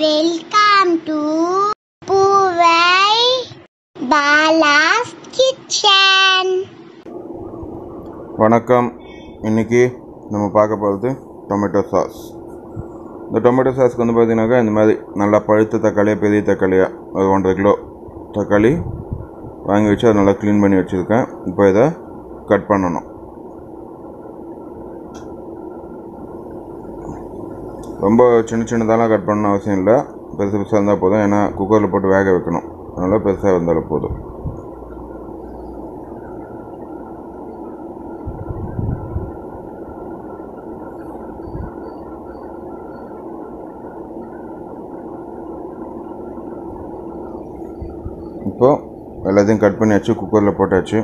Welcome to பூவை Bala's kitchen வணக்கம். இன்றைக்கி நம்ம பார்க்க போகிறது டொமேட்டோ சாஸ் இந்த டொமேட்டோ சாஸ்க்கு வந்து பார்த்தீங்கன்னாக்கா இந்த மாதிரி நல்லா பழுத்த தக்காளியாக பெரிய தக்காளியாக ஒரு ஒன்றரை கிலோ தக்காளி வாங்கி வச்சு அதை நல்லா க்ளீன் பண்ணி வச்சுருக்கேன். இப்போ இதை கட் பண்ணணும். ரொம்ப சின்ன சின்னதாலாம் கட் பண்ணணும் அவசியம் இல்லை. பெருசு பெருசாக இருந்தால் போதும். ஏன்னா குக்கரில் போட்டு வேக வைக்கணும். அதனால் பெருசாக இருந்தாலும் போதும். இப்போது எல்லாத்தையும் கட் பண்ணியாச்சு குக்கரில் போட்டாச்சு.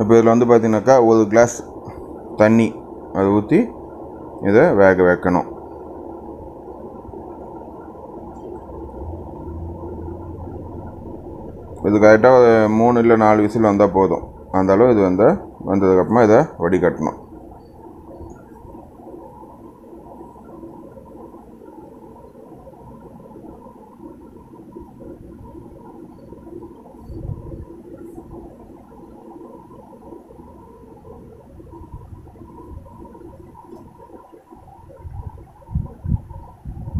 இப்போ இதில் வந்து பார்த்தீங்கன்னாக்கா ஒரு கிளாஸ் தண்ணி அதை ஊற்றி இதை வேக வைக்கணும். இது கரெக்டாக ஒரு மூணு இல்லை நாலு விசில் வந்தால் போதும். அந்த அளவு இது வந்து வந்ததுக்கப்புறமா இதை வடிகட்டணும்.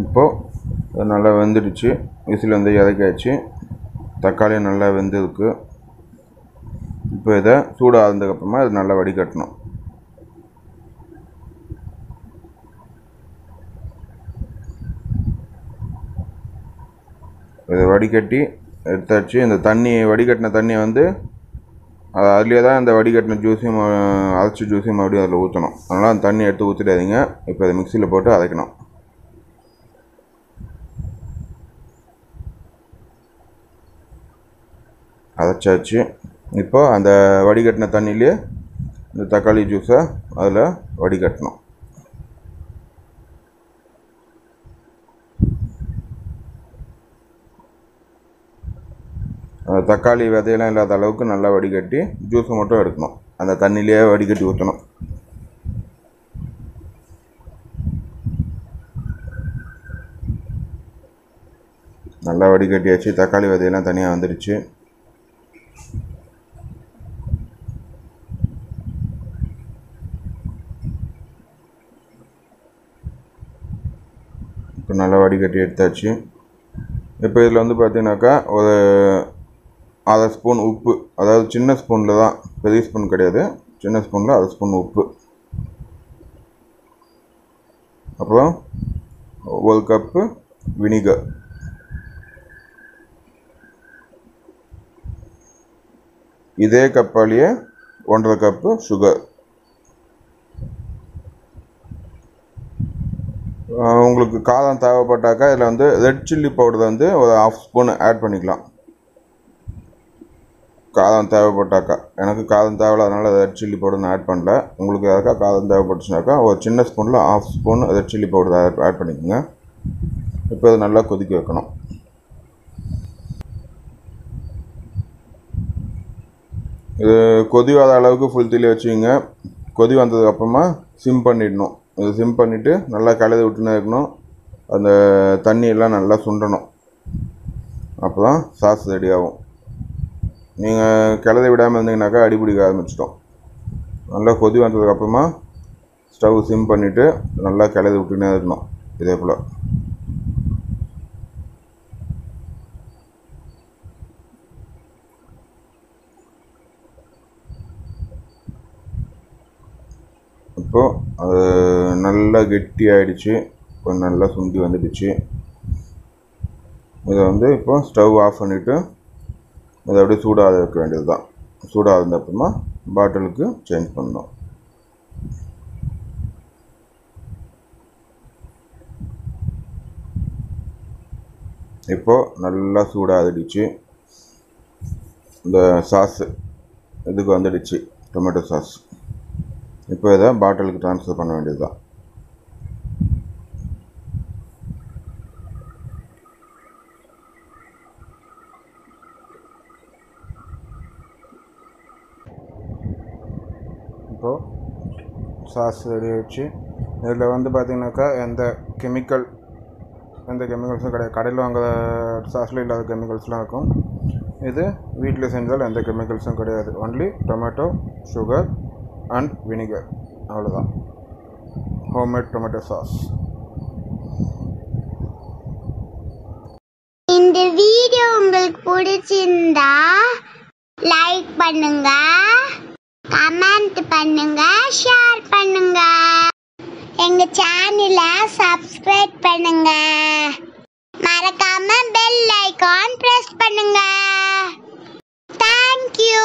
இப்போது நல்லா வெந்துடுச்சு. விசில் வந்து இறக்காச்சு தக்காளியும் நல்லா வெந்திருக்கு. இப்போ இதை சூடாக இருந்ததுக்கப்புறமா இது நல்லா வடிகட்டணும். இதை வடிகட்டி எடுத்தாச்சு. இந்த தண்ணி வடிகட்டின தண்ணியை வந்து அது அதுலேயே தான் இந்த வடிகட்டின ஜூஸையும் அரைச்சி ஜூஸையும் மறுபடியும் அதில் ஊற்றணும் அதனால் அந்த தண்ணி எடுத்து ஊற்றிடாதீங்க இப்போ இதை மிக்சியில் போட்டு அரைக்கணும். அரைச்சாச்சு. இப்போ அந்த வடிகட்டின தண்ணியிலே இந்த தக்காளி ஜூஸை அதில் வடிகட்டணும். அந்த தக்காளி விதையெல்லாம் இல்லாத அளவுக்கு நல்லா வடிகட்டி ஜூஸை மட்டும் எடுக்கணும். அந்த தண்ணியிலேயே வடிகட்டி ஊற்றணும் நல்லா வடிகட்டியாச்சு. தக்காளி விதையெல்லாம் தனியாக வந்துடுச்சு. இப்போ நல்லா வடிகட்டி எடுத்தாச்சு. இப்போ இதில் வந்து பார்த்தீங்கன்னாக்கா ஒரு அரை ஸ்பூன் உப்பு அதாவது சின்ன ஸ்பூனில் தான் பெரிய ஸ்பூன் கிடையாது. சின்ன ஸ்பூனில் அரை ஸ்பூன் உப்பு. அப்புறம் ஒரு கப்பு வினிகர். இதே கப்பாலேயே ஒன்றரை கப்பு சுகர் உங்களுக்கு காரம் தேவைப்பட்டாக்கா இதில் வந்து ரெட் சில்லி பவுடர் வந்து ஒரு ஆஃப் ஸ்பூன் ஆட் பண்ணிக்கலாம். காரம் தேவைப்பட்டாக்கா. எனக்கு காரம் தேவையில்ல அதனால் ரெட் சில்லி பவுடர் நான் ஆட் பண்ணல. உங்களுக்கு எதுக்கா காரம் தேவைப்பட்டுச்சுனாக்கா ஒரு சின்ன ஸ்பூனில் half spoon red chilli powder add add பண்ணிக்கோங்க. இப்போ இது நல்லா கொதிக்க வைக்கணும். இது கொதி வர அளவுக்கு ஃபுல் தீலி வச்சுக்கோங்க. கொதி வந்ததுக்கப்புறமா சிம் பண்ணிடணும். சிம் பண்ணிவிட்டு நல்லா கலந்து விட்டுனே இருக்கணும். அந்த தண்ணியெல்லாம் நல்லா சுண்டணும். அப்போ தான் சாஸ் ரெடி ஆகும். நீங்கள் கிளத விடாமல் இருந்தீங்கனாக்கா அடிபிடிக்க ஆரம்பிச்சிட்டோம் நல்லா கொதி வந்ததுக்கப்புறமா ஸ்டவ் சிம் பண்ணிவிட்டு நல்லா கிளறி விட்டுனே இருக்கணும். இதே போல். இப்போது அது நல்லா கெட்டி ஆகிடுச்சு இப்போ நல்லா சுண்டி வந்துடுச்சு. இதை வந்து இப்போ ஸ்டவ் ஆஃப் பண்ணிவிட்டு இதை அப்படியே சூடாக இருக்க வேண்டியது தான் சூடாக இருந்த அப்புறமா பாட்டிலுக்கு சேஞ்ச் பண்ணோம் இப்போது நல்லா சூடாகிடுச்சு. இந்த சாஸு இதுக்கு வந்துடுச்சு டொமேட்டோ சாஸ். இப்போ இதை பாட்டிலுக்கு ட்ரான்ஸ்ஃபர் பண்ண வேண்டியது தான் இப்போது சாஸ் ரெடி ஆயிடுச்சு. இதில் வந்து பார்த்திங்கனாக்கா எந்த கெமிக்கல் எந்த கெமிக்கல்ஸும் கிடையாது. கடையில் வாங்குற சாஸில் இல்லாத கெமிக்கல்ஸ்லாம் இருக்கும். இது வீட்டில் செஞ்சால் எந்த கெமிக்கல்ஸும் கிடையாது. Only tomato sugar and vinegar அவ்வளோதான் ஹோம்மேட் டொமேட்டோ சாஸ் இந்த வீடியோ உங்களுக்கு பிடிச்சிருந்தா லைக் பண்ணுங்க கமெண்ட் பண்ணுங்க ஷேர் பண்ணுங்க. எங்க சேனலை சப்ஸ்கிரைப் பண்ணுங்க. மறக்காம பெல் ஐகான் பிரஸ் பண்ணுங்க. Thank you